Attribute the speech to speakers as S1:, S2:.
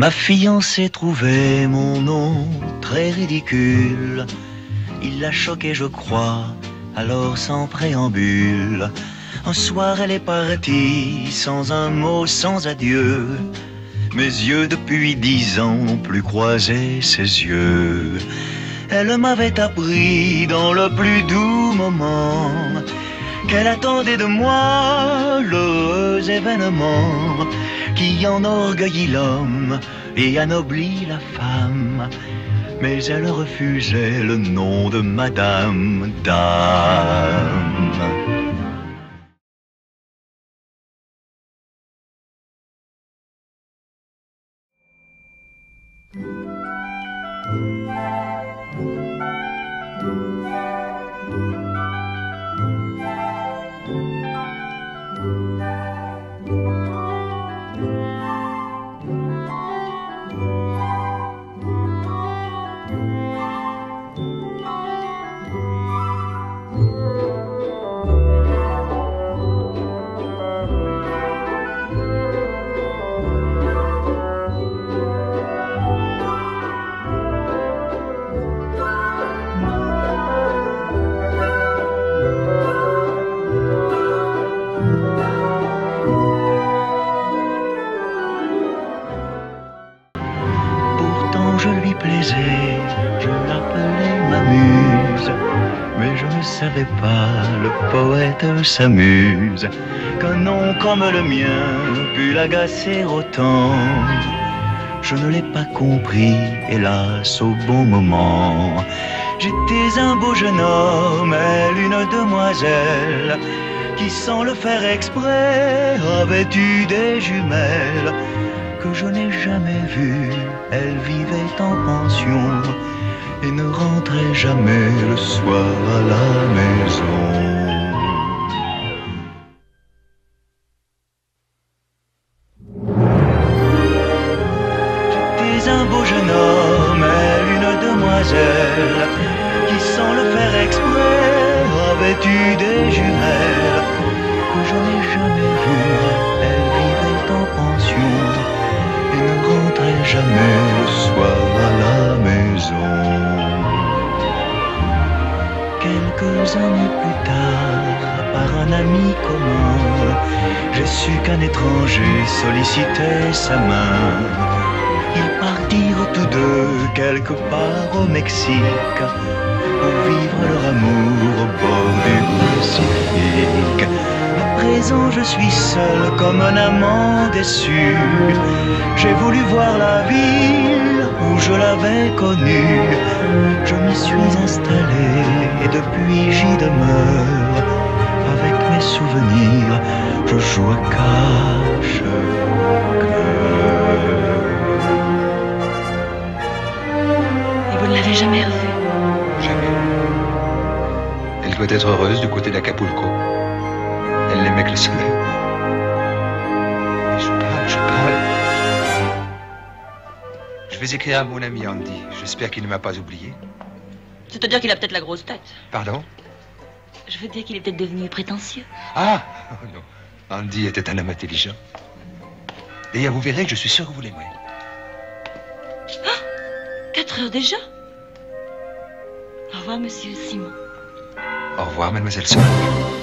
S1: Ma fiancée trouvait mon nom très ridicule. Il l'a choqué, je crois, alors sans préambule. Un soir, elle est partie, sans un mot, sans adieu. Mes yeux, depuis dix ans, n'ont plus croisé ses yeux. Elle m'avait appris dans le plus doux moment qu'elle attendait de moi l'heureux événement qui enorgueillit l'homme et anoblit la femme. Mais elle refusait le nom de Madame Dame. Savais pas, le poète s'amuse, qu'un nom comme le mien pût l'agacer autant. Je ne l'ai pas compris, hélas, au bon moment. J'étais un beau jeune homme, elle une demoiselle, qui sans le faire exprès avait eu des jumelles que je n'ai jamais vues. Elle vivait en pension et ne rentrait jamais le soir à la maison. J'étais un beau jeune homme, elle une demoiselle, qui sans le faire exprès avait eu des jumelles que je n'ai jamais vues. Elle vivait en pension et ne rentrait jamais par un ami commun, j'ai su qu'un étranger sollicitait sa main. Ils partirent tous deux quelque part au Mexique pour vivre leur amour au bord du Pacifique. À présent, je suis seul comme un amant déçu. J'ai voulu voir la ville où je l'avais connue. Je joue à cache-cœur.
S2: Et vous ne l'avez jamais revue
S3: Jamais. Elle doit être heureuse du côté d'Acapulco. Elle n'aimait que le soleil. Et je parle, je parle. Je vais écrire à mon ami Andy. J'espère qu'il ne m'a pas oublié.
S2: C'est-à-dire qu'il a peut-être la grosse tête.
S3: Pardon?
S2: Je veux dire qu'il est peut-être devenu prétentieux.
S3: Ah oh non. Andy était un homme intelligent. D'ailleurs, vous verrez que je suis sûr que vous l'aimerez.
S2: Quatre heures déjà? Au revoir, monsieur Simon.
S3: Au revoir, mademoiselle Sophie.